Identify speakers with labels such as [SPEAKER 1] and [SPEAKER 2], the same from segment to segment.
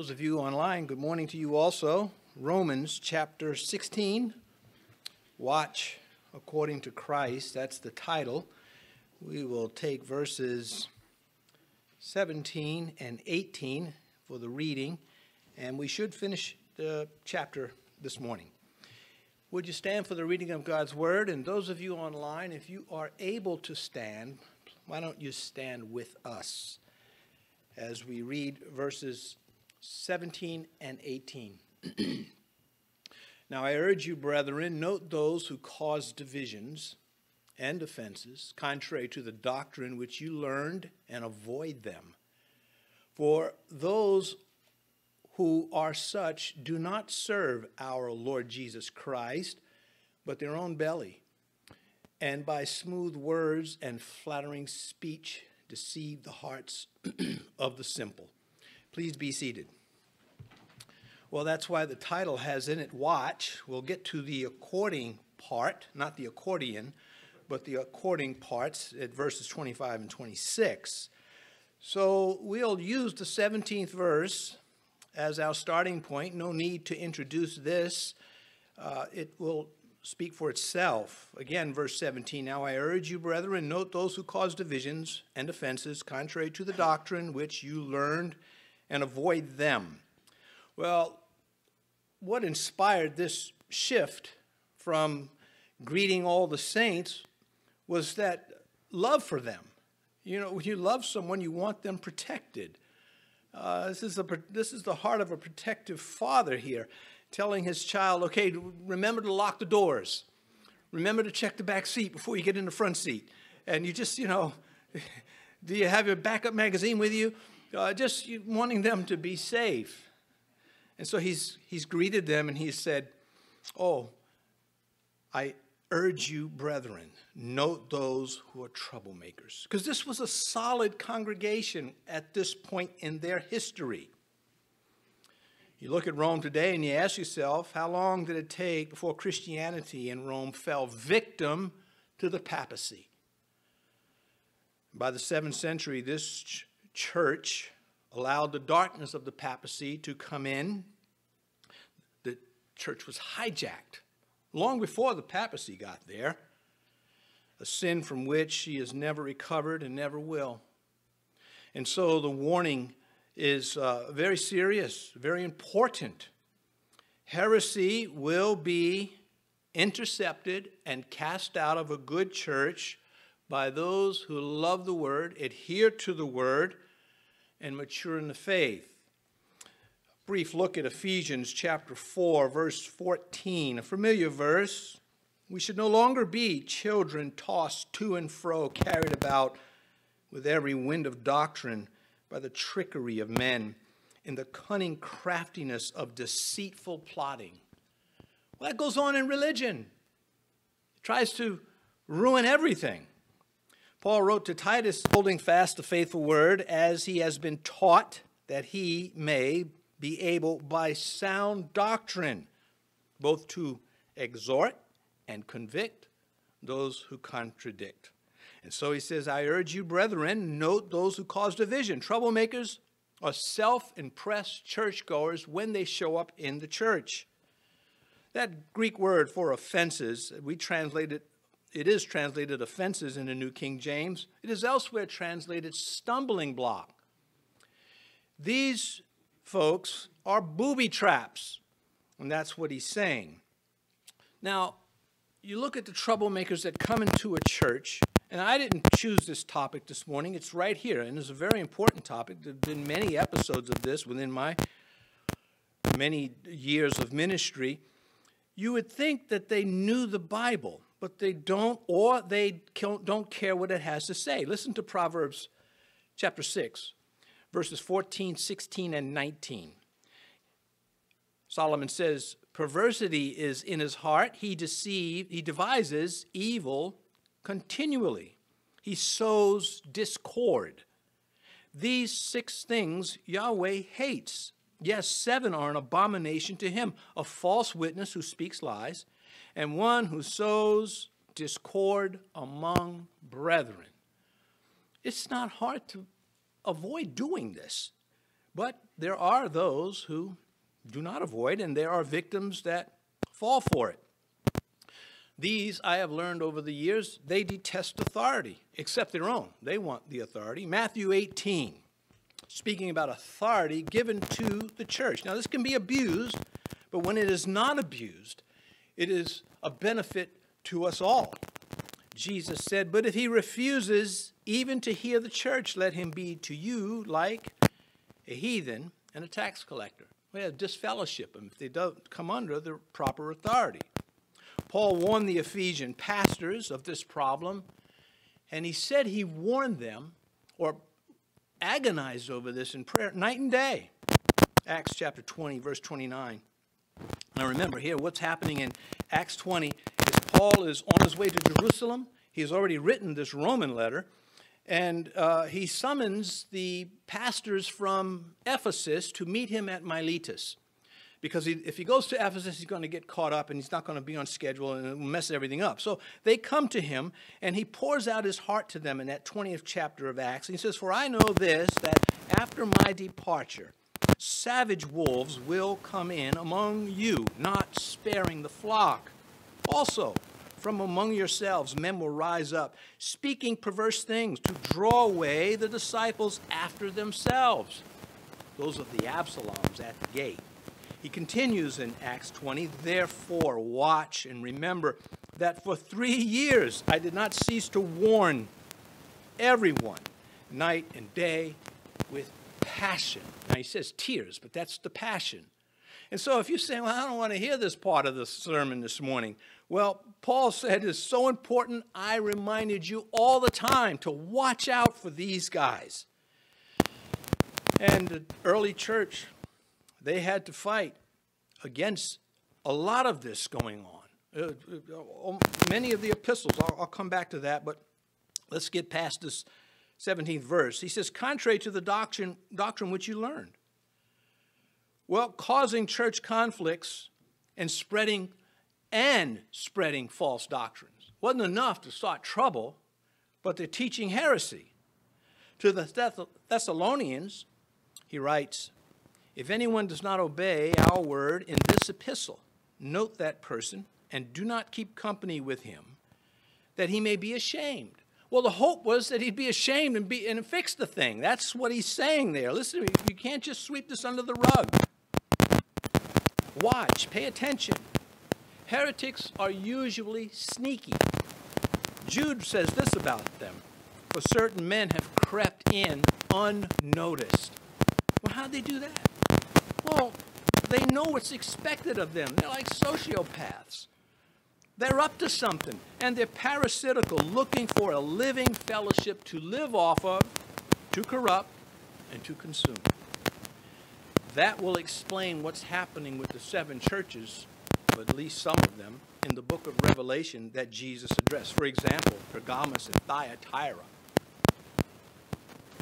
[SPEAKER 1] Those of you online, good morning to you also. Romans chapter 16. Watch according to Christ. That's the title. We will take verses 17 and 18 for the reading, and we should finish the chapter this morning. Would you stand for the reading of God's word? And those of you online, if you are able to stand, why don't you stand with us as we read verses 17 and 18. now I urge you, brethren, note those who cause divisions and offenses, contrary to the doctrine which you learned, and avoid them. For those who are such do not serve our Lord Jesus Christ, but their own belly, and by smooth words and flattering speech deceive the hearts of the simple. Please be seated. Well, that's why the title has in it Watch. We'll get to the according part, not the accordion, but the according parts at verses 25 and 26. So we'll use the 17th verse as our starting point. No need to introduce this. Uh, it will speak for itself. Again, verse 17 Now I urge you, brethren, note those who cause divisions and offenses contrary to the doctrine which you learned and avoid them. Well, what inspired this shift from greeting all the saints was that love for them. You know, when you love someone, you want them protected. Uh, this, is a, this is the heart of a protective father here, telling his child, okay, remember to lock the doors. Remember to check the back seat before you get in the front seat. And you just, you know, do you have your backup magazine with you? Uh, just wanting them to be safe. And so he's, he's greeted them and he said, Oh, I urge you, brethren, note those who are troublemakers. Because this was a solid congregation at this point in their history. You look at Rome today and you ask yourself, how long did it take before Christianity in Rome fell victim to the papacy? By the seventh century, this church allowed the darkness of the papacy to come in. The church was hijacked long before the papacy got there, a sin from which she has never recovered and never will. And so the warning is uh, very serious, very important. Heresy will be intercepted and cast out of a good church by those who love the word, adhere to the word, and mature in the faith. A brief look at Ephesians chapter 4, verse 14, a familiar verse. We should no longer be children tossed to and fro, carried about with every wind of doctrine by the trickery of men, in the cunning craftiness of deceitful plotting. Well, that goes on in religion. It tries to ruin everything. Paul wrote to Titus, holding fast the faithful word as he has been taught, that he may be able by sound doctrine both to exhort and convict those who contradict. And so he says, I urge you, brethren, note those who cause division, troublemakers, or self impressed churchgoers when they show up in the church. That Greek word for offenses, we translate it it is translated offenses in the New King James. It is elsewhere translated stumbling block. These folks are booby traps, and that's what he's saying. Now, you look at the troublemakers that come into a church, and I didn't choose this topic this morning. It's right here, and it's a very important topic. There have been many episodes of this within my many years of ministry. You would think that they knew the Bible but they don't, or they don't care what it has to say. Listen to Proverbs chapter 6, verses 14, 16, and 19. Solomon says, Perversity is in his heart. He deceives, he devises evil continually. He sows discord. These six things Yahweh hates. Yes, seven are an abomination to him a false witness who speaks lies, and one who sows discord among brethren. It's not hard to avoid doing this, But there are those who do not avoid, and there are victims that fall for it. These, I have learned over the years, they detest authority, except their own. They want the authority. Matthew 18, speaking about authority given to the church. Now, this can be abused, but when it is not abused, it is a benefit to us all. Jesus said, But if he refuses even to hear the church, let him be to you like a heathen and a tax collector. We have disfellowship them if they don't come under the proper authority. Paul warned the Ephesian pastors of this problem, and he said he warned them or agonized over this in prayer night and day. Acts chapter 20, verse 29. Now remember here, what's happening in Acts 20 is Paul is on his way to Jerusalem. He's already written this Roman letter, and uh, he summons the pastors from Ephesus to meet him at Miletus because he, if he goes to Ephesus, he's going to get caught up and he's not going to be on schedule and mess everything up. So they come to him and he pours out his heart to them in that 20th chapter of Acts. And he says, For I know this, that after my departure, savage wolves will come in among you, not sparing the flock. Also, from among yourselves, men will rise up, speaking perverse things to draw away the disciples after themselves. Those of the Absaloms at the gate. He continues in Acts 20, therefore watch and remember that for three years I did not cease to warn everyone night and day with passion. Now he says tears, but that's the passion. And so if you say, well, I don't want to hear this part of the sermon this morning, well, Paul said it's so important, I reminded you all the time to watch out for these guys. And the early church they had to fight against a lot of this going on. Uh, uh, many of the epistles, I'll come back to that, but let's get past this 17th verse. He says, contrary to the doctrine, doctrine which you learned. Well, causing church conflicts and spreading and spreading false doctrines. Wasn't enough to start trouble, but they're teaching heresy. To the Thessalonians, he writes, if anyone does not obey our word in this epistle, note that person and do not keep company with him, that he may be ashamed. Well, the hope was that he'd be ashamed and, be, and fix the thing. That's what he's saying there. Listen to me. You can't just sweep this under the rug. Watch, pay attention. Heretics are usually sneaky. Jude says this about them For certain men have crept in unnoticed. Well, how'd they do that? Well, they know what's expected of them. They're like sociopaths. They're up to something, and they're parasitical, looking for a living fellowship to live off of, to corrupt, and to consume. That will explain what's happening with the seven churches, or at least some of them, in the book of Revelation that Jesus addressed. For example, Pergamos and Thyatira.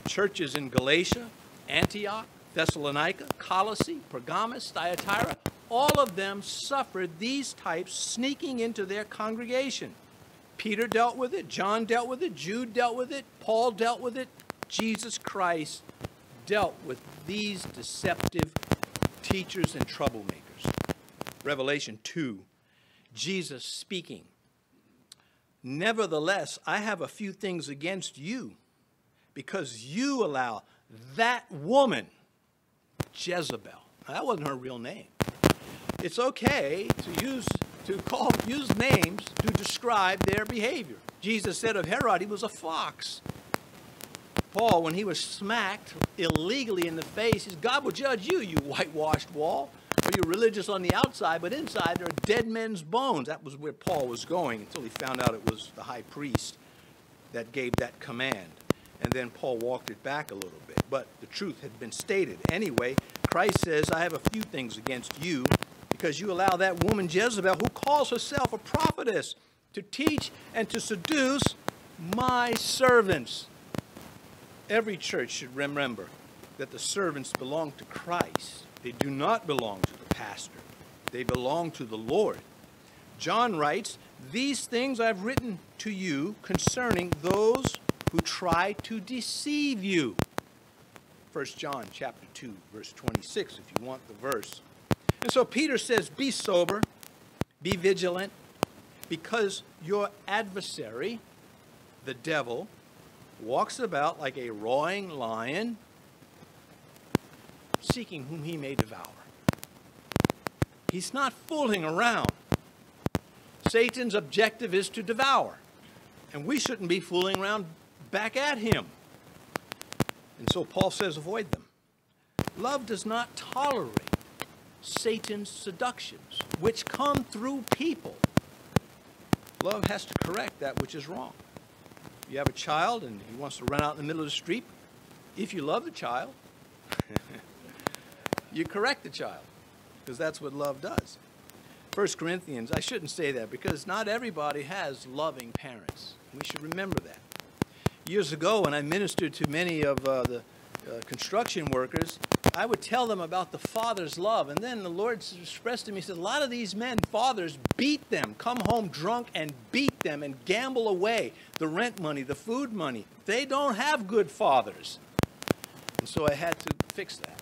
[SPEAKER 1] Churches in Galatia, Antioch, Thessalonica, Colossae, Pergamos, Thyatira, all of them suffered these types sneaking into their congregation. Peter dealt with it, John dealt with it, Jude dealt with it, Paul dealt with it, Jesus Christ dealt with these deceptive teachers and troublemakers. Revelation 2, Jesus speaking. Nevertheless, I have a few things against you because you allow that woman Jezebel. That wasn't her real name. It's okay to use to call use names to describe their behavior. Jesus said of Herod he was a fox. Paul, when he was smacked illegally in the face, says, God will judge you, you whitewashed wall. For you're religious on the outside, but inside there are dead men's bones. That was where Paul was going until he found out it was the high priest that gave that command. And then Paul walked it back a little bit. But the truth had been stated. Anyway, Christ says, I have a few things against you because you allow that woman Jezebel, who calls herself a prophetess, to teach and to seduce my servants. Every church should remember that the servants belong to Christ. They do not belong to the pastor, they belong to the Lord. John writes, These things I've written to you concerning those who try to deceive you. 1 John chapter 2, verse 26, if you want the verse. And so Peter says, Be sober, be vigilant, because your adversary, the devil, walks about like a roaring lion, seeking whom he may devour. He's not fooling around. Satan's objective is to devour. And we shouldn't be fooling around back at him. And so Paul says, avoid them. Love does not tolerate Satan's seductions, which come through people. Love has to correct that which is wrong. You have a child and he wants to run out in the middle of the street. If you love the child, you correct the child because that's what love does. 1 Corinthians, I shouldn't say that because not everybody has loving parents. We should remember that. Years ago, when I ministered to many of uh, the uh, construction workers, I would tell them about the Father's love. And then the Lord expressed to me, He said, A lot of these men, fathers, beat them, come home drunk and beat them and gamble away the rent money, the food money. They don't have good fathers. And so I had to fix that.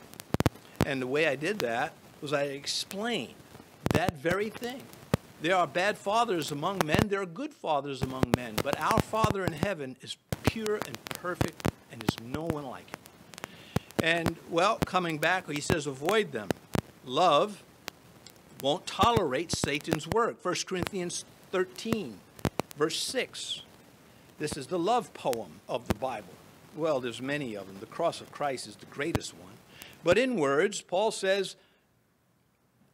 [SPEAKER 1] And the way I did that was I explained that very thing. There are bad fathers among men, there are good fathers among men, but our Father in heaven is pure and perfect, and there's no one like him. And, well, coming back, he says, avoid them. Love won't tolerate Satan's work. 1 Corinthians 13, verse 6. This is the love poem of the Bible. Well, there's many of them. The cross of Christ is the greatest one. But in words, Paul says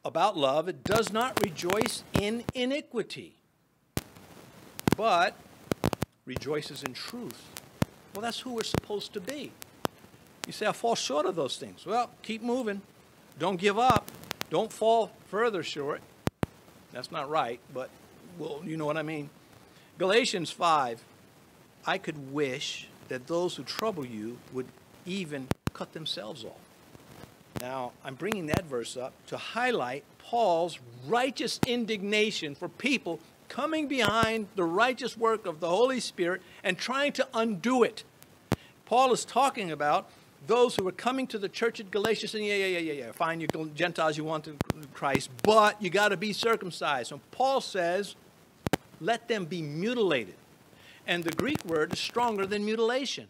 [SPEAKER 1] about love, it does not rejoice in iniquity, but rejoices in truth. Well, that's who we're supposed to be. You say, I fall short of those things. Well, keep moving. Don't give up. Don't fall further short. That's not right, but well, you know what I mean. Galatians 5 I could wish that those who trouble you would even cut themselves off. Now, I'm bringing that verse up to highlight Paul's righteous indignation for people coming behind the righteous work of the Holy Spirit and trying to undo it. Paul is talking about those who were coming to the church at Galatia saying, yeah, yeah, yeah, yeah, yeah, fine, you Gentiles, you want to Christ, but you got to be circumcised. So Paul says, let them be mutilated. And the Greek word is stronger than mutilation.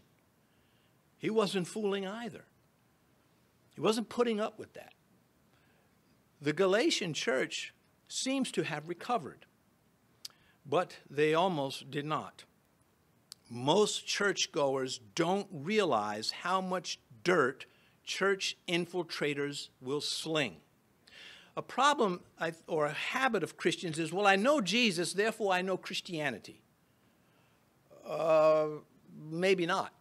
[SPEAKER 1] He wasn't fooling either. He wasn't putting up with that. The Galatian church seems to have recovered, but they almost did not most churchgoers don't realize how much dirt church infiltrators will sling. A problem or a habit of Christians is, well, I know Jesus, therefore I know Christianity. Uh, maybe not.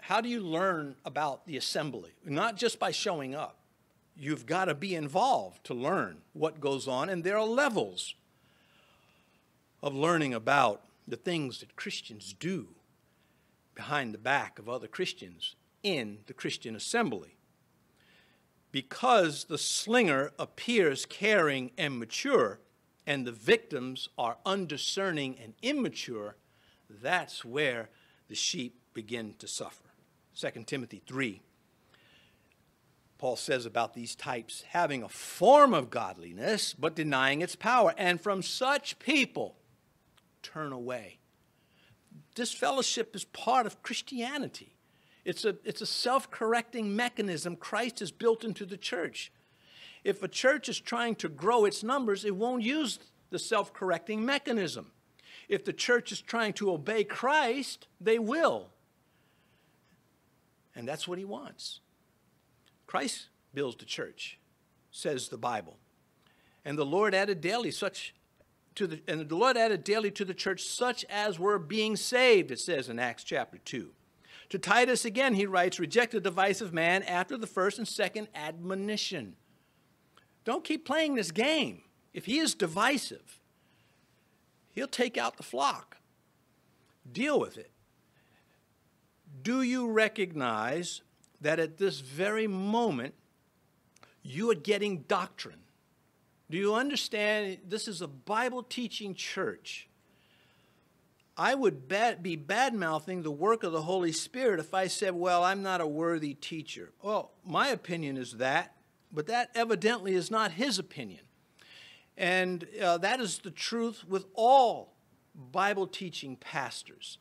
[SPEAKER 1] How do you learn about the assembly? Not just by showing up. You've got to be involved to learn what goes on, and there are levels of learning about the things that Christians do behind the back of other Christians in the Christian assembly. Because the slinger appears caring and mature, and the victims are undiscerning and immature, that's where the sheep begin to suffer. 2 Timothy 3. Paul says about these types having a form of godliness, but denying its power. And from such people, turn away. This fellowship is part of Christianity. It's a, it's a self correcting mechanism Christ has built into the church. If a church is trying to grow its numbers, it won't use the self correcting mechanism. If the church is trying to obey Christ, they will. And that's what he wants. Christ builds the church, says the Bible. And the Lord added daily such to the, and the Lord added daily to the church such as were being saved, it says in Acts chapter 2. To Titus again, he writes, reject the of man after the first and second admonition. Don't keep playing this game. If he is divisive, he'll take out the flock. Deal with it. Do you recognize that at this very moment you are getting doctrine? Do you understand? This is a Bible teaching church. I would be bad mouthing the work of the Holy Spirit if I said, Well, I'm not a worthy teacher. Well, my opinion is that, but that evidently is not his opinion. And uh, that is the truth with all Bible teaching pastors.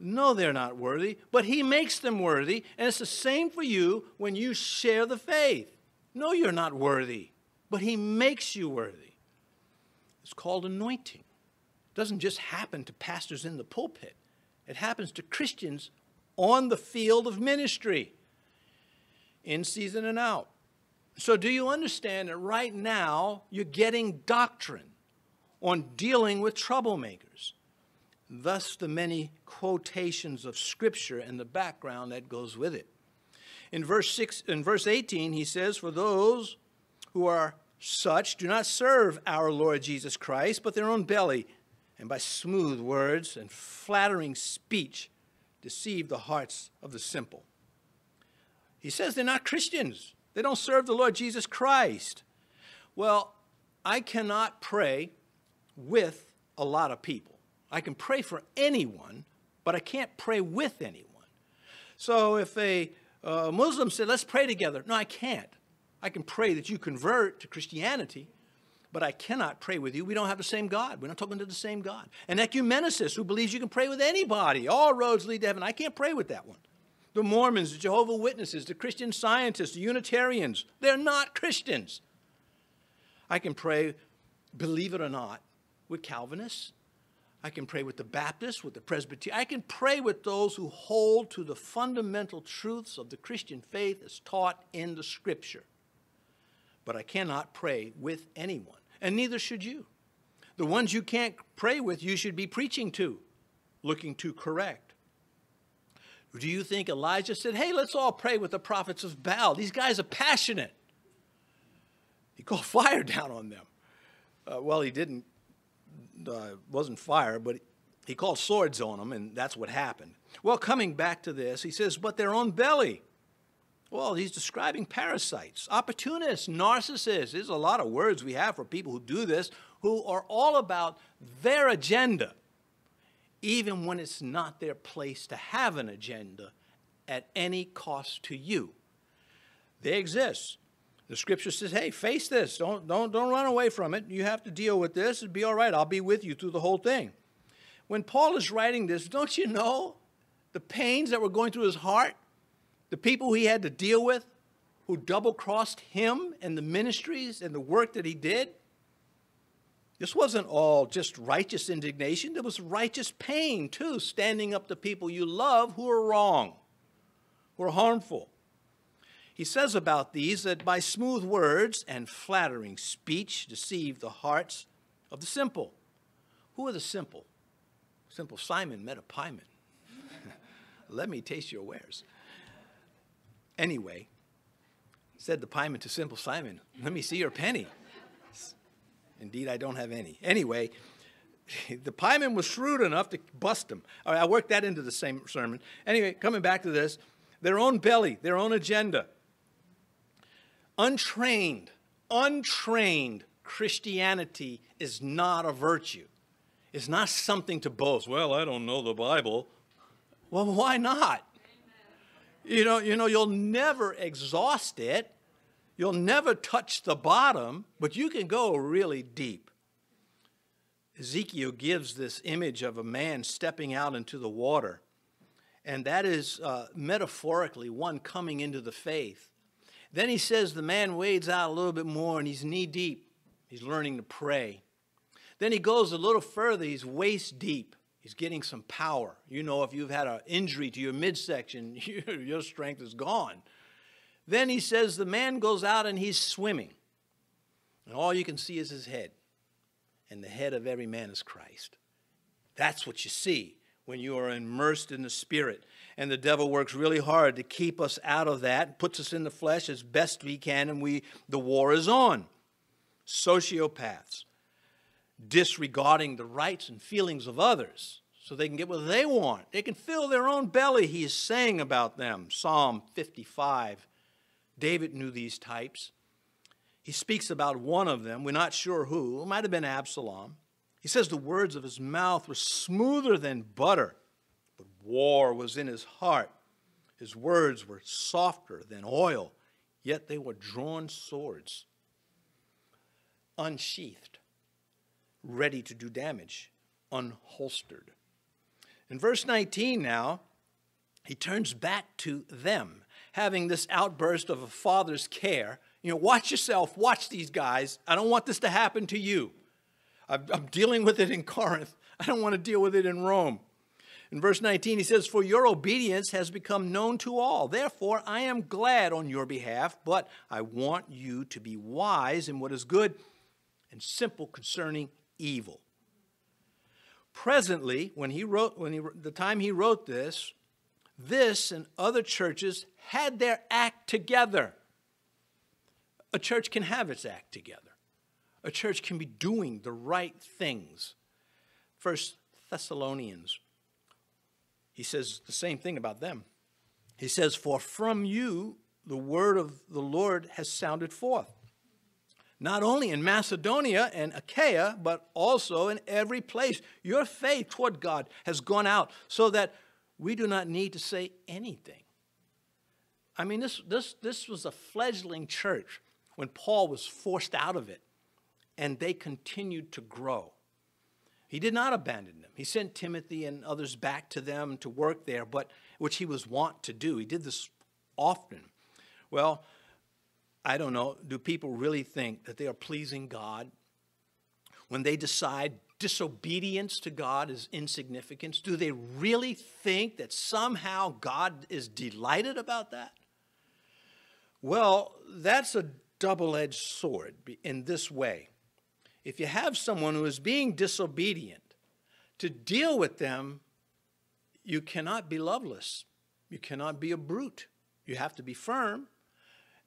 [SPEAKER 1] No, they're not worthy, but he makes them worthy, and it's the same for you when you share the faith. No, you're not worthy, but he makes you worthy. It's called anointing. It doesn't just happen to pastors in the pulpit, it happens to Christians on the field of ministry, in season and out. So, do you understand that right now you're getting doctrine on dealing with troublemakers? Thus, the many quotations of Scripture and the background that goes with it. In verse, six, in verse 18, he says, For those who are such do not serve our Lord Jesus Christ, but their own belly, and by smooth words and flattering speech deceive the hearts of the simple. He says they're not Christians. They don't serve the Lord Jesus Christ. Well, I cannot pray with a lot of people. I can pray for anyone, but I can't pray with anyone. So if a uh, Muslim said, let's pray together, no, I can't. I can pray that you convert to Christianity, but I cannot pray with you. We don't have the same God. We're not talking to the same God. An ecumenicist who believes you can pray with anybody, all roads lead to heaven. I can't pray with that one the Mormons, the Jehovah Witnesses, the Christian Scientists, the Unitarians. They're not Christians. I can pray, believe it or not, with Calvinists. I can pray with the Baptists, with the Presbyterians. I can pray with those who hold to the fundamental truths of the Christian faith as taught in the Scripture. But I cannot pray with anyone, and neither should you. The ones you can't pray with, you should be preaching to, looking to correct. Do you think Elijah said, hey, let's all pray with the prophets of Baal? These guys are passionate. He called fire down on them. Uh, well, he didn't, uh, wasn't fire, but he called swords on them, and that's what happened. Well, coming back to this, he says, but their own belly. Well, he's describing parasites, opportunists, narcissists. There's a lot of words we have for people who do this, who are all about their agenda even when it's not their place to have an agenda at any cost to you. They exist. The scripture says, hey, face this. Don't, don't, don't run away from it. You have to deal with this. It'll be all right. I'll be with you through the whole thing. When Paul is writing this, don't you know the pains that were going through his heart? The people he had to deal with who double crossed him and the ministries and the work that he did? This wasn't all just righteous indignation, there was righteous pain too, standing up to people you love who are wrong, who are harmful. He says about these that by smooth words and flattering speech deceive the hearts of the simple. Who are the simple? Simple Simon met a pieman. Let me taste your wares. Anyway, said the pieman to Simple Simon, Let me see your penny. Indeed, I don't have any. Anyway, the pieman was shrewd enough to bust him. I worked that into the same sermon. Anyway, coming back to this, their own belly, their own agenda. Untrained, untrained Christianity is not a virtue. It's not something to boast. Well, I don't know the Bible. Well, why not? You know, you know, you'll never exhaust it. You'll never touch the bottom, but you can go really deep. Ezekiel gives this image of a man stepping out into the water, and that is uh, metaphorically one coming into the faith. Then he says the man wades out a little bit more and he's knee deep. He's learning to pray. Then he goes a little further, he's waist deep. He's getting some power. You know, if you've had an injury to your midsection, your strength is gone. Then he says the man goes out and he's swimming. And all you can see is his head. And the head of every man is Christ. That's what you see when you are immersed in the Spirit. And the devil works really hard to keep us out of that, puts us in the flesh as best we can, and we the war is on. Sociopaths, disregarding the rights and feelings of others so they can get what they want. They can fill their own belly, he is saying about them. Psalm 55 David knew these types. He speaks about one of them. We're not sure who. It might have been Absalom. He says the words of his mouth were smoother than butter, but war was in his heart. His words were softer than oil, yet they were drawn swords, unsheathed, ready to do damage, unholstered. In verse 19 now, he turns back to them, having this outburst of a father's care. You know, watch yourself, watch these guys. I don't want this to happen to you. I'm dealing with it in Corinth. I don't want to deal with it in Rome. In verse 19, he says, For your obedience has become known to all. Therefore, I am glad on your behalf, but I want you to be wise in what is good and simple concerning evil. Presently, when he wrote, when he, the time he wrote this, this and other churches had their act together. A church can have its act together. A church can be doing the right things. First Thessalonians, he says the same thing about them. He says, For from you the word of the Lord has sounded forth, not only in Macedonia and Achaia, but also in every place. Your faith toward God has gone out so that we do not need to say anything. I mean, this, this, this was a fledgling church when Paul was forced out of it and they continued to grow. He did not abandon them. He sent Timothy and others back to them to work there, but which he was wont to do. He did this often. Well, I don't know, do people really think that they are pleasing God when they decide disobedience to God is insignificance? Do they really think that somehow God is delighted about that? Well, that's a double edged sword in this way if you have someone who is being disobedient, to deal with them, you cannot be loveless. You cannot be a brute. You have to be firm,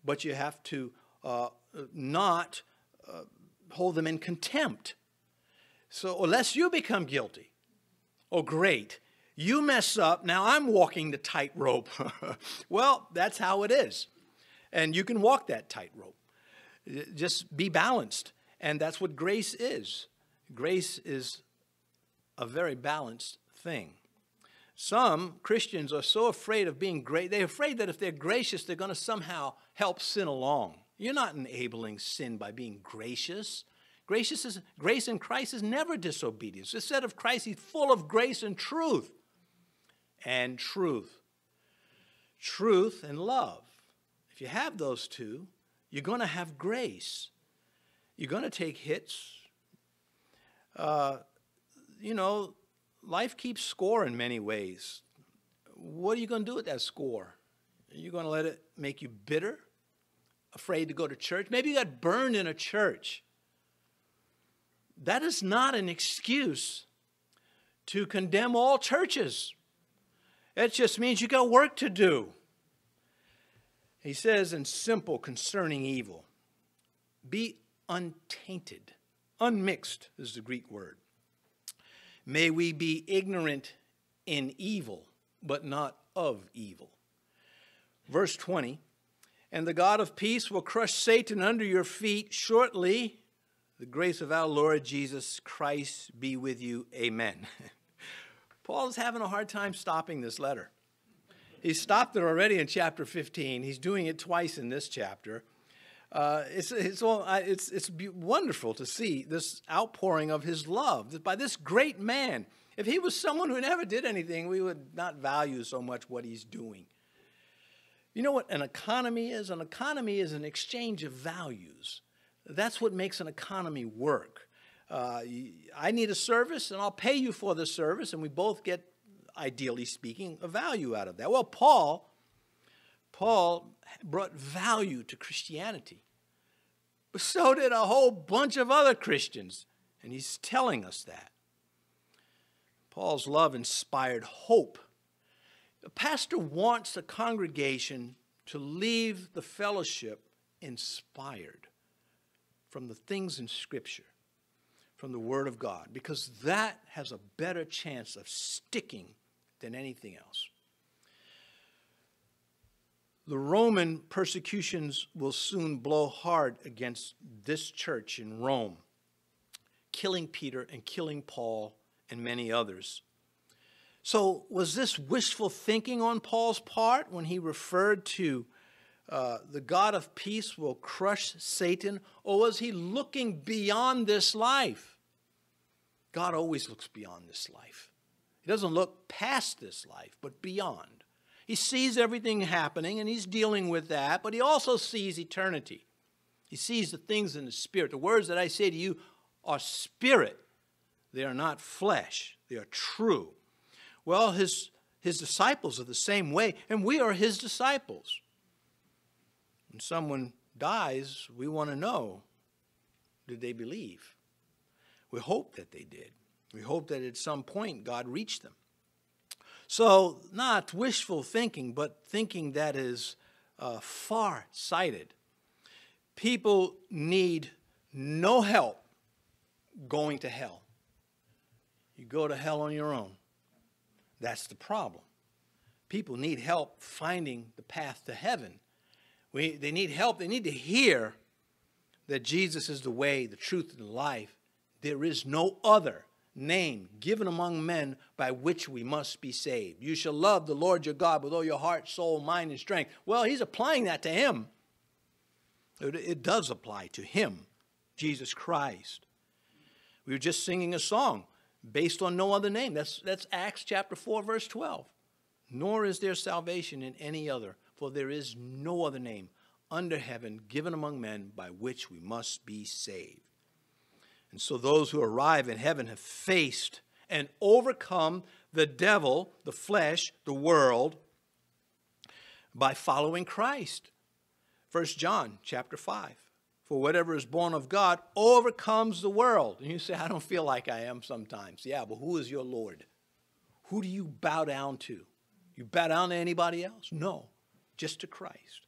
[SPEAKER 1] but you have to uh, not uh, hold them in contempt. So, unless you become guilty, oh, great, you mess up, now I'm walking the tightrope. well, that's how it is. And you can walk that tightrope. Just be balanced. And that's what grace is. Grace is a very balanced thing. Some Christians are so afraid of being great, they're afraid that if they're gracious, they're going to somehow help sin along. You're not enabling sin by being gracious. Gracious is, grace in Christ is never disobedience. Instead of Christ, he's full of grace and truth. And truth. Truth and love. If you have those two, you're going to have grace. You're going to take hits. Uh, you know, life keeps score in many ways. What are you going to do with that score? Are you going to let it make you bitter? Afraid to go to church? Maybe you got burned in a church. That is not an excuse to condemn all churches. It just means you got work to do. He says, in simple concerning evil, be untainted. Unmixed is the Greek word. May we be ignorant in evil, but not of evil. Verse 20 And the God of peace will crush Satan under your feet shortly. The grace of our Lord Jesus Christ be with you. Amen. Paul is having a hard time stopping this letter. He stopped it already in chapter 15. He's doing it twice in this chapter. Uh, it's, it's, all, it's, it's wonderful to see this outpouring of his love by this great man. If he was someone who never did anything, we would not value so much what he's doing. You know what an economy is? An economy is an exchange of values. That's what makes an economy work. Uh, I need a service, and I'll pay you for the service, and we both get, ideally speaking, a value out of that. Well, Paul, Paul brought value to Christianity. But so did a whole bunch of other Christians. And he's telling us that. Paul's love inspired hope. A pastor wants the congregation to leave the fellowship inspired from the things in Scripture, from the Word of God, because that has a better chance of sticking than anything else. The Roman persecutions will soon blow hard against this church in Rome. killing Peter and killing Paul and many others. So, was this wishful thinking on Paul's part when he referred to uh, the God of peace will crush Satan, or was he looking beyond this life? God always looks beyond this life. He doesn't look past this life, but beyond. He sees everything happening and he's dealing with that, but he also sees eternity. He sees the things in the spirit. The words that I say to you are spirit, they are not flesh, they are true. Well, his, his disciples are the same way, and we are his disciples. When someone dies, we want to know did they believe? We hope that they did. We hope that at some point God reached them. So, not wishful thinking, but thinking that is uh, far sighted. People need no help going to hell. You go to hell on your own. That's the problem. People need help finding the path to heaven. We, they need help. They need to hear that Jesus is the way, the truth, and the life. There is no other name given among men by which we must be saved. You shall love the Lord your God with all your heart, soul, mind, and strength. Well, he's applying that to him. It, it does apply to him, Jesus Christ. We were just singing a song based on no other name. That's, that's Acts chapter 4, verse 12. Nor is there salvation in any other, for there is no other name under heaven given among men by which we must be saved. And so those who arrive in heaven have faced and overcome the devil, the flesh, the world by following Christ. 1 John chapter 5. For whatever is born of God overcomes the world. And you say, I don't feel like I am sometimes. Yeah, but who is your Lord? Who do you bow down to? You bow down to anybody else? No, just to Christ.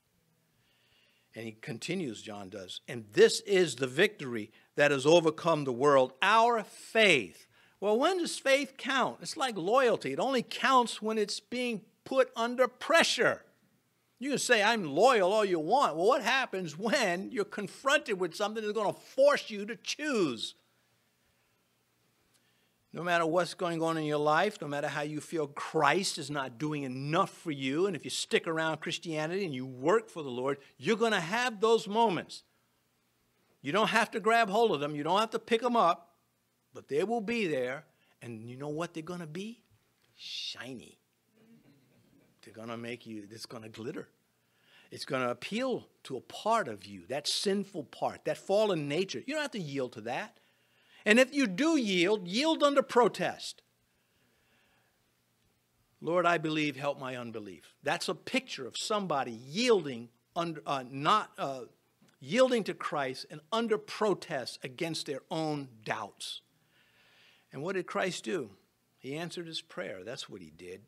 [SPEAKER 1] And he continues, John does. And this is the victory that has overcome the world, our faith. Well, when does faith count? It's like loyalty, it only counts when it's being put under pressure. You can say, I'm loyal all you want. Well, what happens when you're confronted with something that's going to force you to choose? No matter what's going on in your life, no matter how you feel Christ is not doing enough for you, and if you stick around Christianity and you work for the Lord, you're going to have those moments. You don't have to grab hold of them, you don't have to pick them up, but they will be there. And you know what they're going to be? Shiny. They're going to make you, it's going to glitter. It's going to appeal to a part of you, that sinful part, that fallen nature. You don't have to yield to that. And if you do yield, yield under protest. Lord, I believe, help my unbelief. That's a picture of somebody yielding, under, uh, not uh, yielding to Christ and under protest against their own doubts. And what did Christ do? He answered his prayer. That's what he did.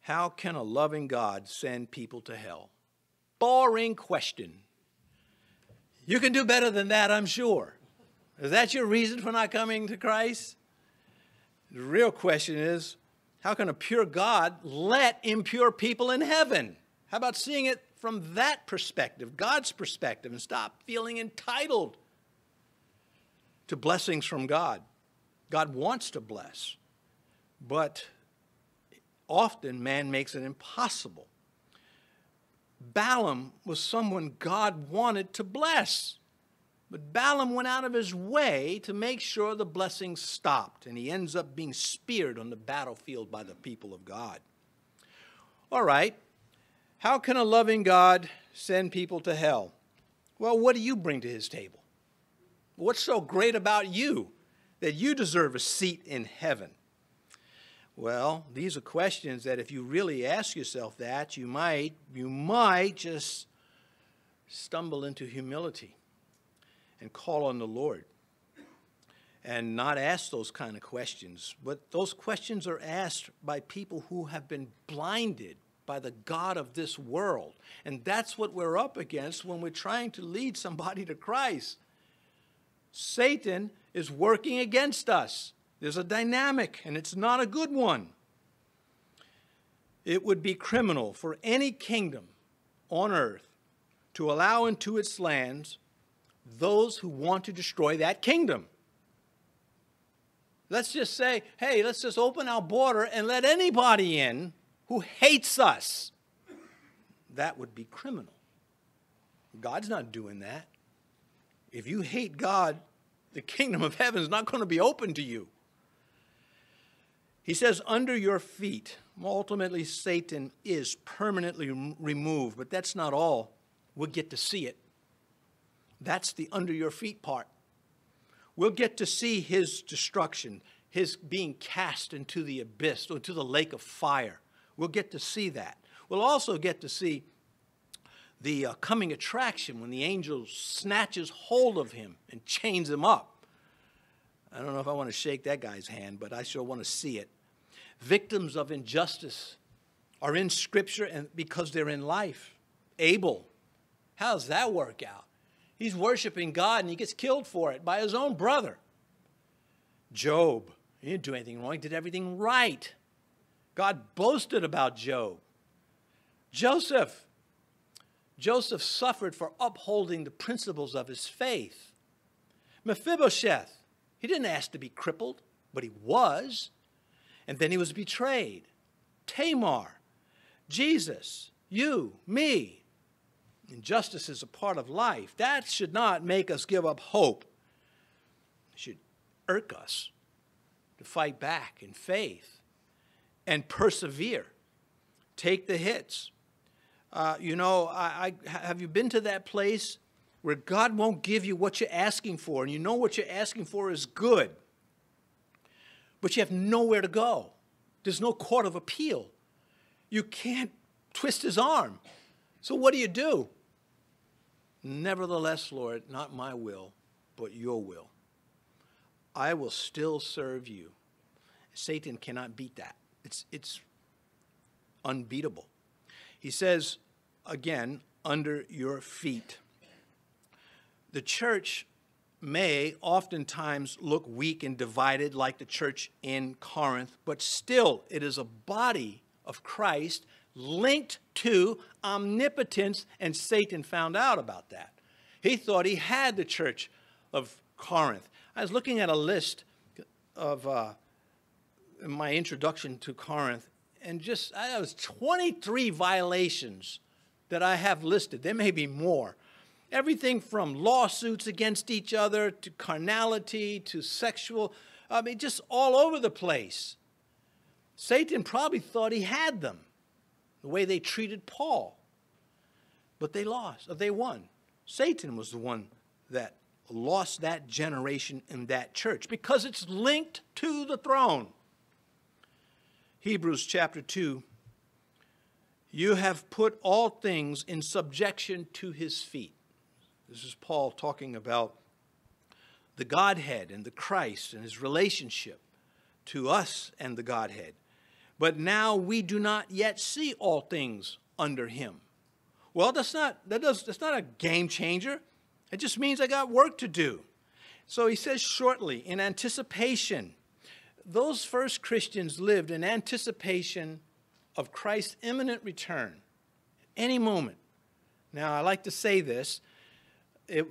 [SPEAKER 1] How can a loving God send people to hell? Boring question. You can do better than that, I'm sure. Is that your reason for not coming to Christ? The real question is how can a pure God let impure people in heaven? How about seeing it from that perspective, God's perspective, and stop feeling entitled to blessings from God? God wants to bless, but often man makes it impossible. Balaam was someone God wanted to bless. But Balaam went out of his way to make sure the blessing stopped, and he ends up being speared on the battlefield by the people of God. All right, how can a loving God send people to hell? Well, what do you bring to his table? What's so great about you that you deserve a seat in heaven? Well, these are questions that if you really ask yourself that, you might you might just stumble into humility and call on the Lord and not ask those kind of questions. But those questions are asked by people who have been blinded by the God of this world. And that's what we're up against when we're trying to lead somebody to Christ. Satan is working against us. There's a dynamic, and it's not a good one. It would be criminal for any kingdom on earth to allow into its lands those who want to destroy that kingdom. Let's just say, hey, let's just open our border and let anybody in who hates us. That would be criminal. God's not doing that. If you hate God, the kingdom of heaven is not going to be open to you. He says, under your feet. Ultimately, Satan is permanently removed, but that's not all. We'll get to see it. That's the under your feet part. We'll get to see his destruction, his being cast into the abyss, or into the lake of fire. We'll get to see that. We'll also get to see the uh, coming attraction when the angel snatches hold of him and chains him up. I don't know if I want to shake that guy's hand, but I sure want to see it. Victims of injustice are in Scripture and because they're in life. Abel, how does that work out? He's worshiping God and he gets killed for it by his own brother. Job, he didn't do anything wrong, he did everything right. God boasted about Job. Joseph, Joseph suffered for upholding the principles of his faith. Mephibosheth, he didn't ask to be crippled, but he was. And then he was betrayed. Tamar, Jesus, you, me. Injustice is a part of life. That should not make us give up hope. It should irk us to fight back in faith and persevere. Take the hits. Uh, you know, I, I, have you been to that place where God won't give you what you're asking for, and you know what you're asking for is good, but you have nowhere to go? There's no court of appeal. You can't twist his arm. So what do you do? Nevertheless, Lord, not my will, but your will. I will still serve you. Satan cannot beat that. It's, it's unbeatable. He says, again, under your feet. The church may oftentimes look weak and divided like the church in Corinth, but still it is a body of Christ linked to omnipotence, and Satan found out about that. He thought he had the church of Corinth. I was looking at a list of uh, my introduction to Corinth, and just I was 23 violations that I have listed. There may be more. Everything from lawsuits against each other to carnality to sexual, I mean, just all over the place. Satan probably thought he had them, the way they treated Paul. But they lost, or they won. Satan was the one that lost that generation in that church because it's linked to the throne. Hebrews chapter 2 You have put all things in subjection to his feet. This is Paul talking about the Godhead and the Christ and his relationship to us and the Godhead. But now we do not yet see all things under him. Well, that's not, that does, that's not a game changer. It just means I got work to do. So he says shortly, in anticipation, those first Christians lived in anticipation of Christ's imminent return any moment. Now, I like to say this it,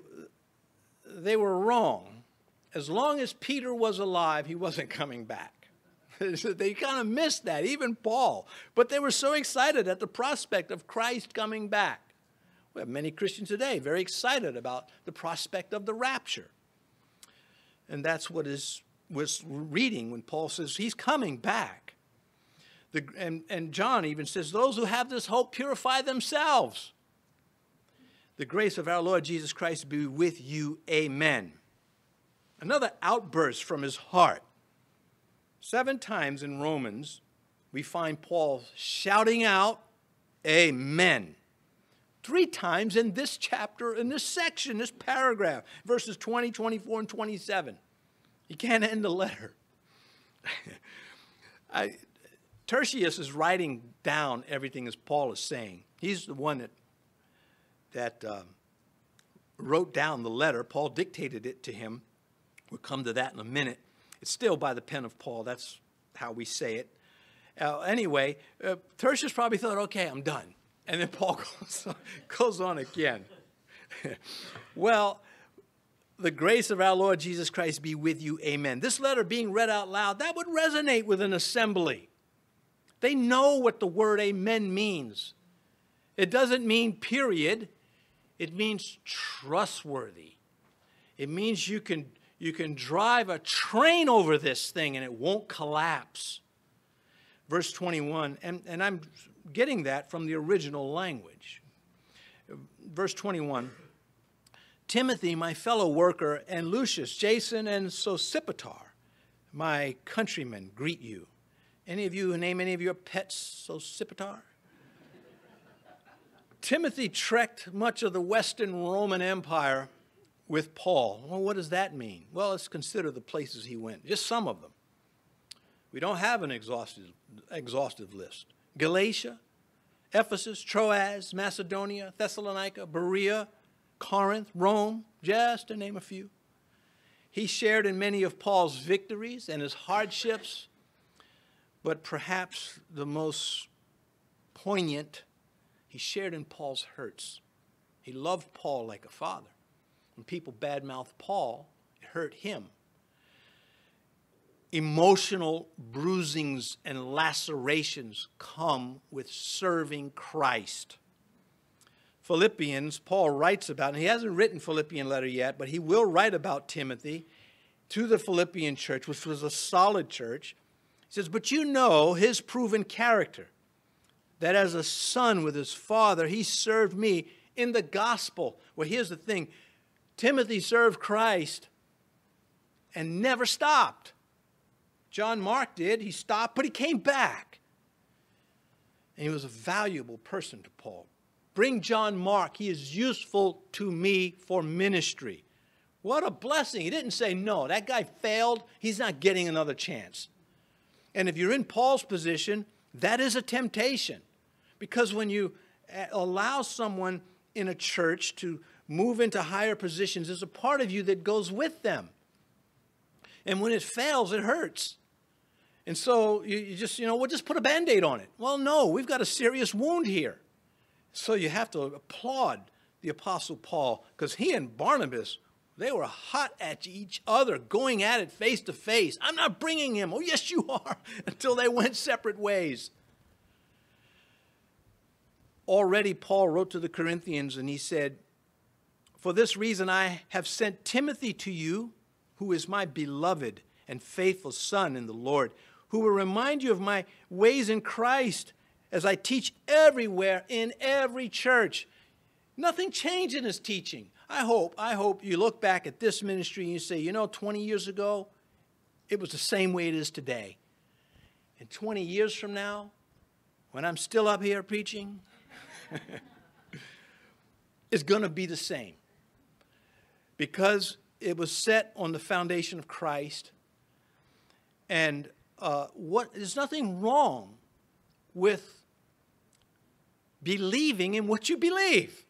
[SPEAKER 1] they were wrong. As long as Peter was alive, he wasn't coming back. they kind of missed that, even Paul. But they were so excited at the prospect of Christ coming back. We have many Christians today very excited about the prospect of the rapture. And that's what is was reading when Paul says he's coming back. The, and, and John even says, Those who have this hope purify themselves. The grace of our Lord Jesus Christ be with you. Amen. Another outburst from his heart. Seven times in Romans, we find Paul shouting out, Amen. Three times in this chapter, in this section, this paragraph, verses 20, 24, and 27. You can't end the letter. I, Tertius is writing down everything as Paul is saying. He's the one that that uh, wrote down the letter. Paul dictated it to him. We'll come to that in a minute. It's still by the pen of Paul. That's how we say it. Uh, anyway, uh, Tertius probably thought, okay, I'm done. And then Paul goes on, goes on again. well, the grace of our Lord Jesus Christ be with you. Amen. This letter being read out loud, that would resonate with an assembly. They know what the word amen means. It doesn't mean period, it means trustworthy. It means you can, you can drive a train over this thing and it won't collapse. Verse 21, and, and I'm getting that from the original language. Verse 21 Timothy, my fellow worker, and Lucius, Jason, and Sosipater, my countrymen, greet you. Any of you who name any of your pets Sosipater? Timothy trekked much of the Western Roman Empire with Paul. Well, what does that mean? Well, let's consider the places he went, just some of them. We don't have an exhaustive, exhaustive list. Galatia, Ephesus, Troas, Macedonia, Thessalonica, Berea, Corinth, Rome, just to name a few. He shared in many of Paul's victories and his hardships, but perhaps the most poignant, he shared in Paul's hurts. He loved Paul like a father. When people badmouth Paul, it hurt him. Emotional bruisings and lacerations come with serving Christ. Philippians, Paul writes about, and he hasn't written Philippian letter yet, but he will write about Timothy to the Philippian church, which was a solid church. He says, But you know his proven character, that as a son with his father, he served me in the gospel. Well, here's the thing Timothy served Christ and never stopped. John Mark did. He stopped, but he came back. And he was a valuable person to Paul. Bring John Mark. He is useful to me for ministry. What a blessing. He didn't say, no, that guy failed. He's not getting another chance. And if you're in Paul's position, that is a temptation. Because when you uh, allow someone in a church to move into higher positions, there's a part of you that goes with them. And when it fails, it hurts. And so you, you just, you know, we'll just put a band aid on it. Well, no, we've got a serious wound here. So you have to applaud the Apostle Paul because he and Barnabas, they were hot at each other, going at it face to face. I'm not bringing him. Oh, yes, you are, until they went separate ways. Already, Paul wrote to the Corinthians and he said, For this reason I have sent Timothy to you, who is my beloved and faithful son in the Lord, who will remind you of my ways in Christ as I teach everywhere in every church. Nothing changed in his teaching. I hope, I hope you look back at this ministry and you say, you know, 20 years ago, it was the same way it is today. And 20 years from now, when I'm still up here preaching, it's going to be the same. Because it was set on the foundation of Christ. And uh, what, there's nothing wrong with believing in what you believe.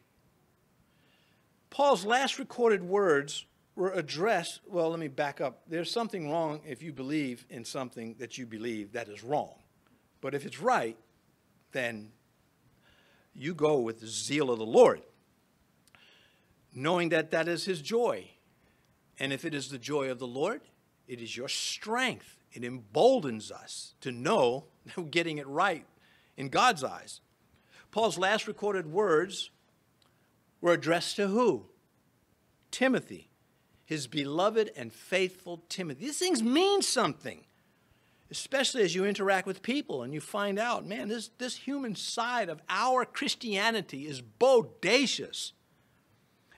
[SPEAKER 1] Paul's last recorded words were addressed. Well, let me back up. There's something wrong if you believe in something that you believe that is wrong. But if it's right, then you go with the zeal of the Lord, knowing that that is his joy. And if it is the joy of the Lord, it is your strength. It emboldens us to know that we're getting it right in God's eyes. Paul's last recorded words were addressed to who? Timothy, his beloved and faithful Timothy. These things mean something, especially as you interact with people and you find out, man, this, this human side of our Christianity is bodacious.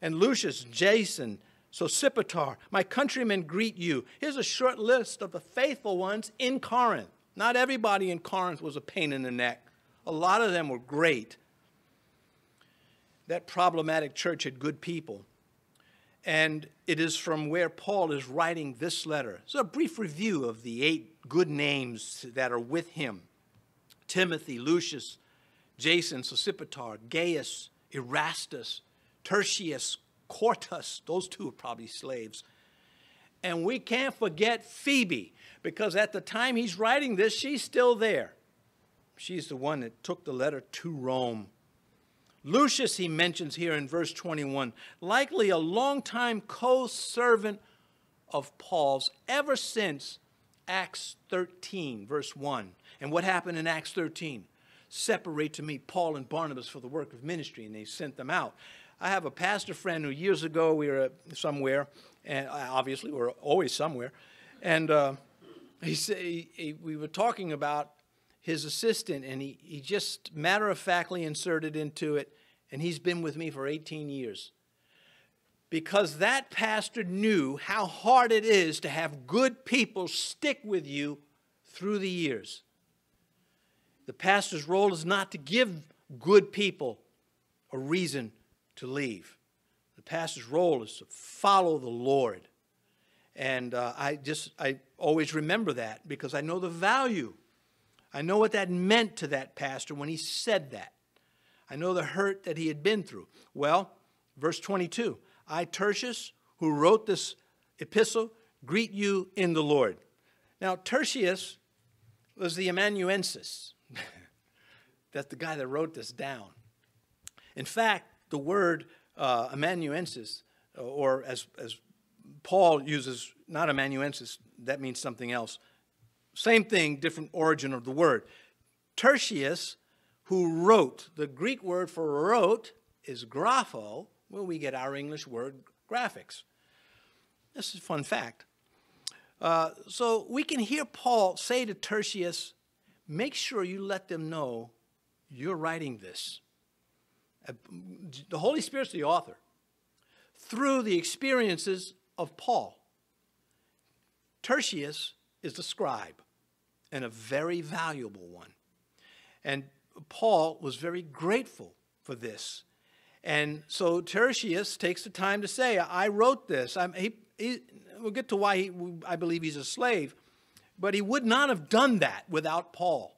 [SPEAKER 1] And Lucius, Jason, Sosipater, my countrymen greet you. Here's a short list of the faithful ones in Corinth. Not everybody in Corinth was a pain in the neck. A lot of them were great. That problematic church had good people. And it is from where Paul is writing this letter. So, a brief review of the eight good names that are with him Timothy, Lucius, Jason, Sosipater, Gaius, Erastus, Tertius, Quartus. Those two are probably slaves. And we can't forget Phoebe, because at the time he's writing this, she's still there. She's the one that took the letter to Rome. Lucius, he mentions here in verse 21, likely a longtime co servant of Paul's ever since Acts 13, verse 1. And what happened in Acts 13? Separate to me Paul and Barnabas for the work of ministry, and they sent them out. I have a pastor friend who years ago we were somewhere, and obviously we're always somewhere, and uh, he said he, he, we were talking about his assistant, and he, he just matter of factly inserted into it, and he's been with me for 18 years. Because that pastor knew how hard it is to have good people stick with you through the years. The pastor's role is not to give good people a reason to leave. The pastor's role is to follow the Lord. And uh, I just, I always remember that because I know the value I know what that meant to that pastor when he said that. I know the hurt that he had been through. Well, verse 22 I, Tertius, who wrote this epistle, greet you in the Lord. Now, Tertius was the amanuensis. That's the guy that wrote this down. In fact, the word uh, amanuensis, or as, as Paul uses, not amanuensis, that means something else. Same thing, different origin of the word. Tertius, who wrote, the Greek word for wrote is grapho, where we get our English word graphics. This is a fun fact. Uh, so we can hear Paul say to Tertius, make sure you let them know you're writing this. Uh, the Holy Spirit's the author. Through the experiences of Paul, Tertius is the scribe, and a very valuable one. And Paul was very grateful for this. And so Tertius takes the time to say, I wrote this. He, he, we'll get to why he, I believe he's a slave, but he would not have done that without Paul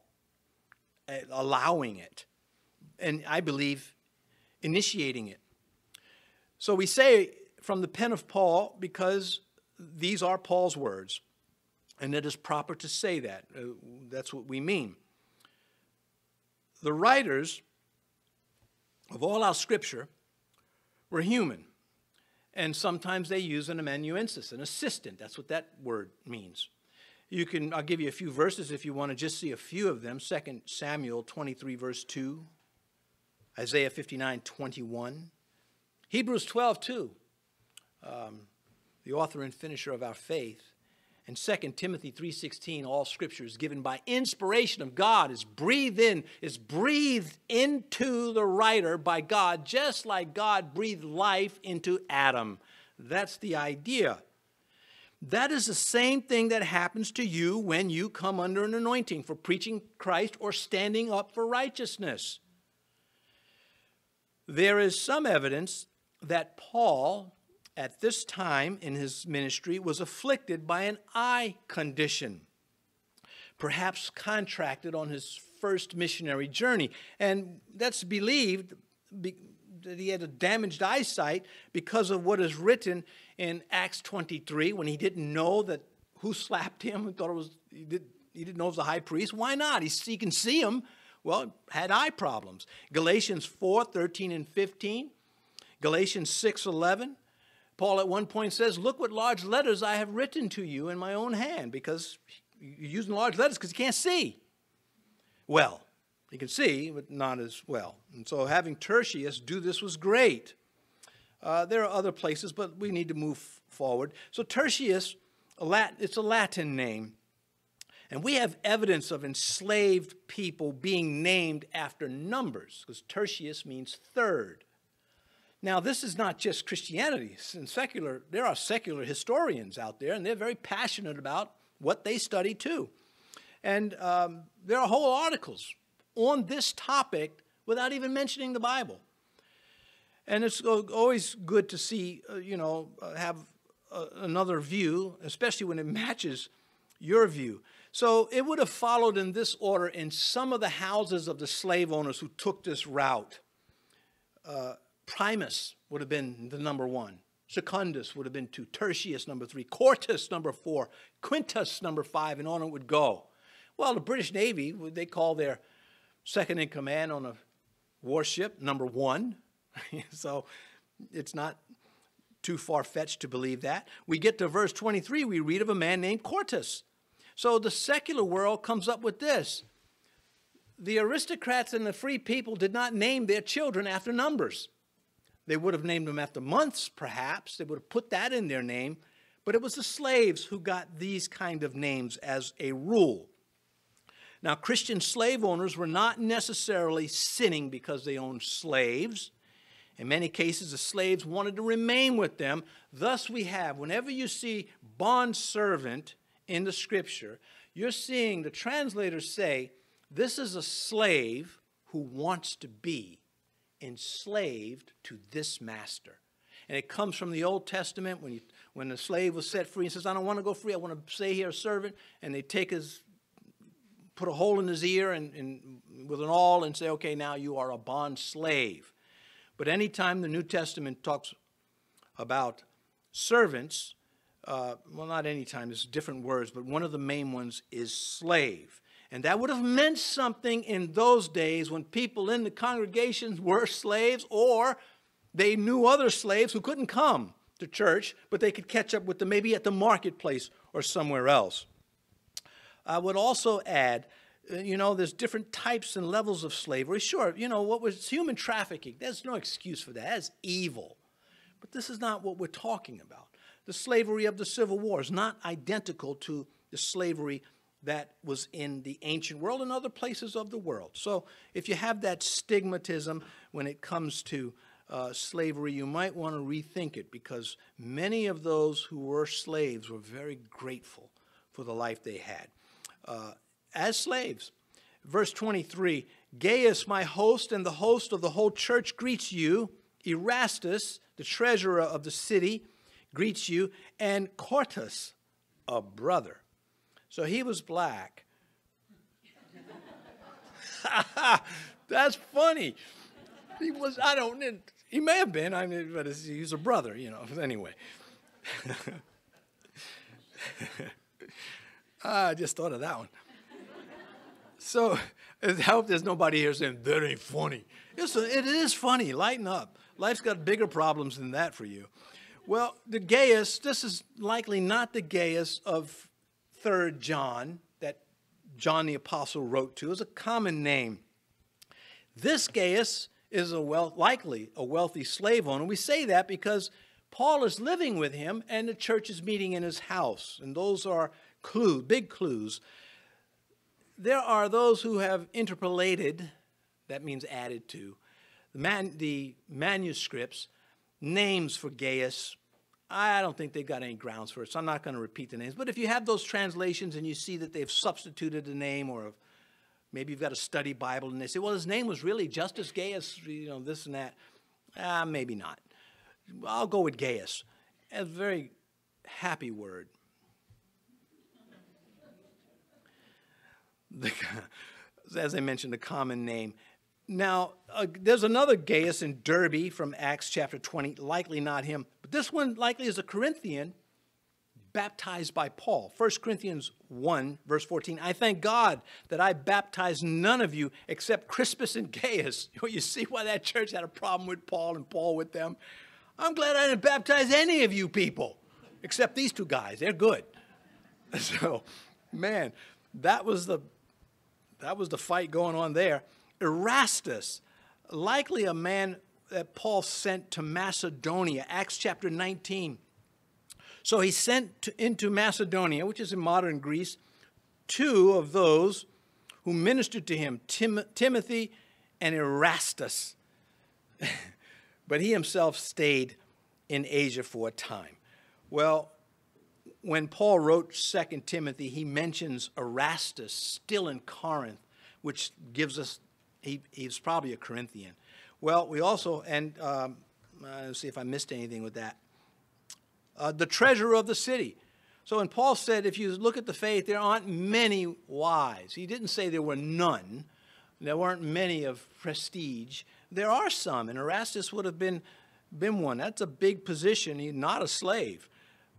[SPEAKER 1] eh, allowing it. And I believe initiating it. So we say from the pen of Paul because these are Paul's words. And it is proper to say that. Uh, that's what we mean. The writers of all our scripture were human. And sometimes they use an amanuensis, an assistant. That's what that word means. You can, I'll give you a few verses if you want to just see a few of them. 2 Samuel 23, verse 2, Isaiah 59, 21, Hebrews 12, 2, um, the author and finisher of our faith. And 2 Timothy 3:16 all scripture is given by inspiration of God is breathed in is breathed into the writer by God just like God breathed life into Adam. That's the idea. That is the same thing that happens to you when you come under an anointing for preaching Christ or standing up for righteousness. There is some evidence that Paul at this time in his ministry was afflicted by an eye condition, perhaps contracted on his first missionary journey. And that's believed that he had a damaged eyesight because of what is written in Acts 23 when he didn't know that who slapped him and thought it was, he, did, he didn't know it was the high priest. Why not? He, he can see him. Well, had eye problems. Galatians 4 13 and 15. Galatians 6 11. Paul at one point says, Look what large letters I have written to you in my own hand, because you're using large letters because you can't see. Well, you can see, but not as well. And so having Tertius do this was great. Uh, there are other places, but we need to move forward. So Tertius, it's a Latin name. And we have evidence of enslaved people being named after numbers, because Tertius means third. Now, this is not just Christianity. In secular, there are secular historians out there, and they're very passionate about what they study too. And um, there are whole articles on this topic without even mentioning the Bible. And it's always good to see, uh, you know, uh, have uh, another view, especially when it matches your view. So it would have followed in this order in some of the houses of the slave owners who took this route. Uh, Primus would have been the number one. Secundus would have been two. Tertius, number three. Quartus, number four. Quintus, number five, and on it would go. Well, the British Navy, they call their second in command on a warship, number one. so it's not too far fetched to believe that. We get to verse 23, we read of a man named Quartus. So the secular world comes up with this the aristocrats and the free people did not name their children after numbers. They would have named them after months, perhaps. They would have put that in their name. But it was the slaves who got these kind of names as a rule. Now, Christian slave owners were not necessarily sinning because they owned slaves. In many cases, the slaves wanted to remain with them. Thus, we have, whenever you see bond servant in the scripture, you're seeing the translators say, this is a slave who wants to be enslaved to this master. And it comes from the Old Testament when, you, when the slave was set free and says, I don't want to go free, I want to stay here a servant. And they take his, put a hole in his ear and, and with an awl and say, okay, now you are a bond slave. But anytime the New Testament talks about servants, uh, well, not anytime, there's different words, but one of the main ones is slave. And that would have meant something in those days when people in the congregations were slaves or they knew other slaves who couldn't come to church, but they could catch up with them maybe at the marketplace or somewhere else. I would also add, uh, you know, there's different types and levels of slavery. Sure, you know, what was human trafficking, there's no excuse for that. That's evil. But this is not what we're talking about. The slavery of the Civil War is not identical to the slavery that was in the ancient world and other places of the world. So if you have that stigmatism when it comes to uh, slavery, you might want to rethink it because many of those who were slaves were very grateful for the life they had. Uh, as slaves, verse 23 Gaius, my host, and the host of the whole church greets you. Erastus, the treasurer of the city, greets you. And Quartus, a brother so he was black. That's funny. He was, I don't, he may have been, I mean, but he's a brother, you know, anyway. Ah, I just thought of that one. So I hope there's nobody here saying, that ain't funny. It's a, it is funny. Lighten up. Life's got bigger problems than that for you. Well, the Gaius, this is likely not the Gaius of Third John that John the Apostle wrote to is a common name. This Gaius is a well, likely a wealthy slave owner. We say that because Paul is living with him and the church is meeting in his house. And those are clues, big clues. There are those who have interpolated, that means added to, the, man, the manuscripts, names for Gaius I don't think they've got any grounds for it, so I'm not going to repeat the names. But if you have those translations and you see that they've substituted a name or maybe you've got a study Bible and they say, well, his name was really Justus Gaius, you know, this and that. Ah, maybe not. I'll go with Gaius. A very happy word. As I mentioned, a common name. Now, uh, there's another Gaius in Derbe from Acts chapter 20, likely not him, but this one likely is a Corinthian baptized by Paul. 1 Corinthians 1, verse 14. I thank God that I baptized none of you except Crispus and Gaius. You see why that church had a problem with Paul and Paul with them? I'm glad I didn't baptize any of you people except these two guys. They're good. So, man, that was the that was the fight going on there. Erastus, likely a man that Paul sent to Macedonia, Acts chapter 19. So he sent to, into Macedonia, which is in modern Greece, two of those who ministered to him, Tim, Timothy and Erastus. but he himself stayed in Asia for a time. Well, when Paul wrote Second Timothy, he mentions Erastus still in Corinth, which gives us he, was probably a Corinthian. Well, we also, and um, uh, let's see if I missed anything with that. Uh, the treasurer of the city. So when Paul said, if you look at the faith, there aren't many wise. He didn't say there were none. There weren't many of prestige. There are some, and Erastus would have been, been one. That's a big position. He's not a slave.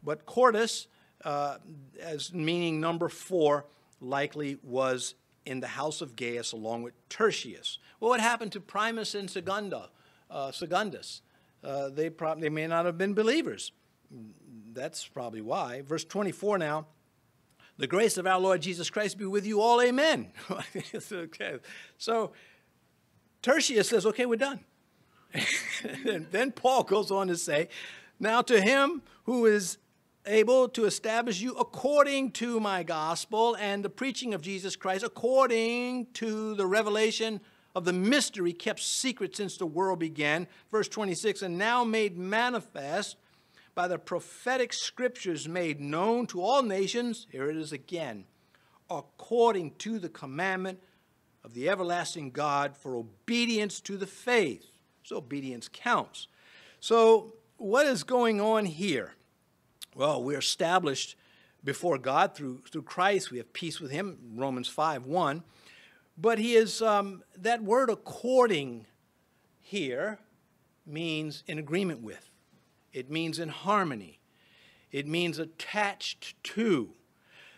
[SPEAKER 1] But Quartus, uh, as meaning number four, likely was in the house of Gaius along with Tertius. Well, what happened to Primus and Segunda, uh, Secundus? Uh, they, prob- they may not have been believers. That's probably why. Verse 24 now. The grace of our Lord Jesus Christ be with you all. Amen. okay. So Tertius says, okay, we're done. and then Paul goes on to say, now to him who is able to establish you according to my gospel and the preaching of Jesus Christ, according to the revelation of the mystery kept secret since the world began. Verse 26 And now made manifest by the prophetic scriptures made known to all nations, here it is again, according to the commandment of the everlasting God for obedience to the faith. So obedience counts. So, what is going on here? Well, we're established before God through, through Christ. We have peace with Him, Romans 5 1. But He is, um, that word according here means in agreement with, it means in harmony, it means attached to.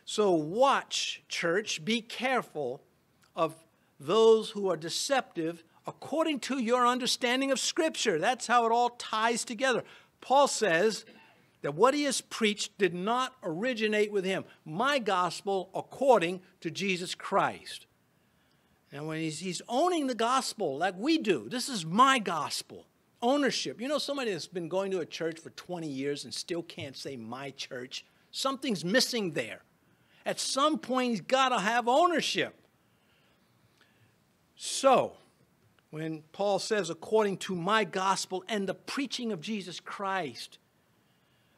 [SPEAKER 1] So, watch, church, be careful of those who are deceptive according to your understanding of Scripture. That's how it all ties together. Paul says, that what he has preached did not originate with him. My gospel according to Jesus Christ. And when he's, he's owning the gospel like we do, this is my gospel. Ownership. You know, somebody that's been going to a church for 20 years and still can't say my church, something's missing there. At some point, he's got to have ownership. So, when Paul says, according to my gospel and the preaching of Jesus Christ,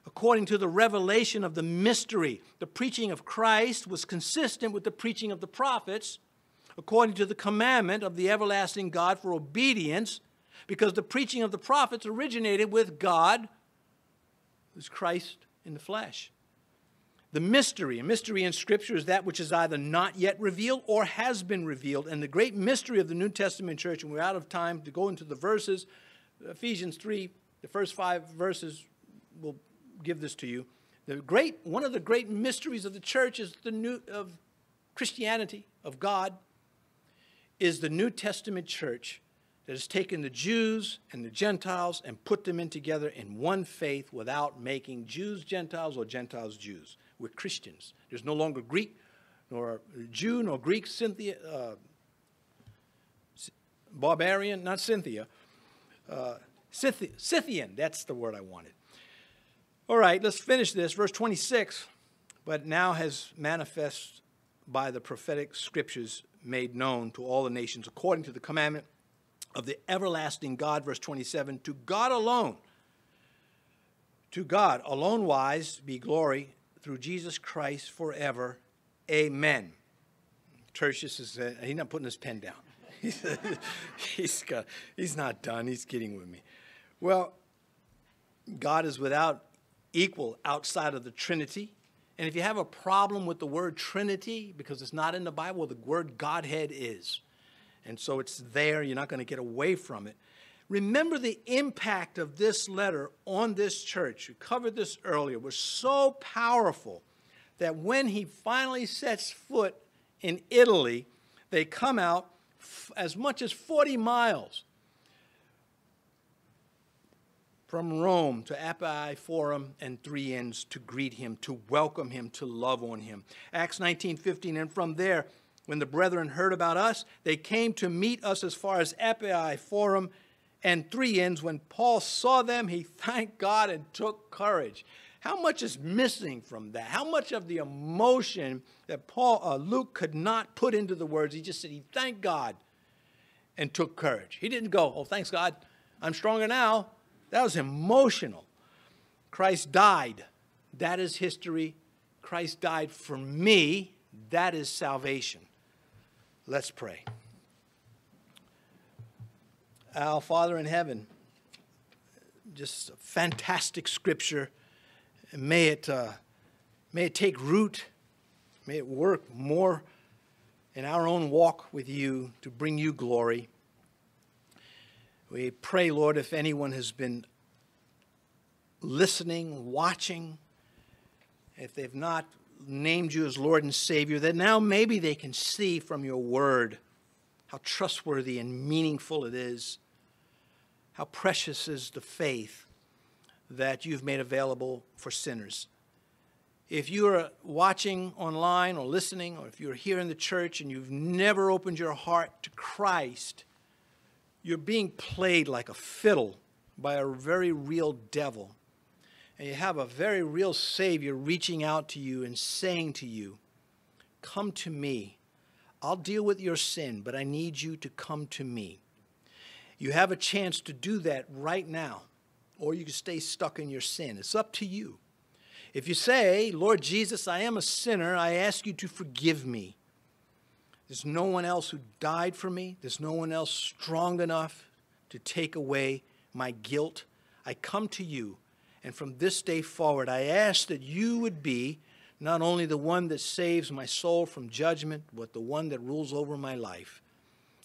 [SPEAKER 1] according to the revelation of the mystery. The preaching of Christ was consistent with the preaching of the prophets, according to the commandment of the everlasting God for obedience, because the preaching of the prophets originated with God, who's Christ in the flesh. The mystery, a mystery in Scripture is that which is either not yet revealed or has been revealed. And the great mystery of the New Testament church, and we're out of time to go into the verses, Ephesians 3, the first five verses will give this to you. The great, one of the great mysteries of the church is the new of Christianity, of God, is the New Testament church that has taken the Jews and the Gentiles and put them in together in one faith without making Jews Gentiles or Gentiles Jews. We're Christians. There's no longer Greek, nor Jew, nor Greek, Cynthia, uh, barbarian, not Cynthia, uh, Scythian, that's the word I wanted. All right, let's finish this. Verse 26 but now has manifest by the prophetic scriptures made known to all the nations according to the commandment of the everlasting God. Verse 27 to God alone, to God alone wise be glory through Jesus Christ forever. Amen. Tertius is, uh, he's not putting his pen down. he's, he's, got, he's not done. He's kidding with me. Well, God is without equal outside of the Trinity. And if you have a problem with the word Trinity, because it's not in the Bible, the word Godhead is. And so it's there, you're not going to get away from it. Remember the impact of this letter on this church. We covered this earlier, was so powerful that when he finally sets foot in Italy, they come out as much as 40 miles from Rome to Appii Forum and Three Inns to greet him, to welcome him, to love on him. Acts 19 15, and from there, when the brethren heard about us, they came to meet us as far as Appii Forum and Three Inns. When Paul saw them, he thanked God and took courage. How much is missing from that? How much of the emotion that Paul, uh, Luke could not put into the words? He just said he thanked God and took courage. He didn't go, oh, thanks God, I'm stronger now. That was emotional. Christ died. That is history. Christ died for me. That is salvation. Let's pray. Our Father in heaven, just fantastic scripture. May it, uh, may it take root. May it work more in our own walk with you to bring you glory. We pray, Lord, if anyone has been listening, watching, if they've not named you as Lord and Savior, that now maybe they can see from your word how trustworthy and meaningful it is, how precious is the faith that you've made available for sinners. If you're watching online or listening, or if you're here in the church and you've never opened your heart to Christ, you're being played like a fiddle by a very real devil. And you have a very real Savior reaching out to you and saying to you, Come to me. I'll deal with your sin, but I need you to come to me. You have a chance to do that right now, or you can stay stuck in your sin. It's up to you. If you say, Lord Jesus, I am a sinner, I ask you to forgive me. There's no one else who died for me, there's no one else strong enough to take away my guilt. I come to you, and from this day forward, I ask that you would be not only the one that saves my soul from judgment, but the one that rules over my life.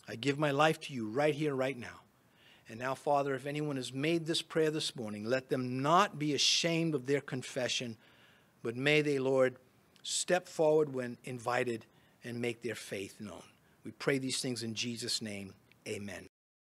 [SPEAKER 1] I give my life to you right here, right now. And now, Father, if anyone has made this prayer this morning, let them not be ashamed of their confession, but may they, Lord, step forward when invited and make their faith known. We pray these things in Jesus' name. Amen.